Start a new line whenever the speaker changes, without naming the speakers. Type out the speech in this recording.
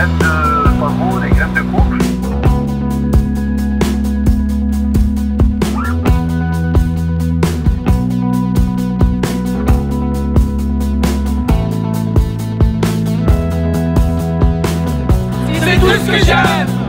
graines de euh, poireaux, des graines de couple. C'est tout ce que j'aime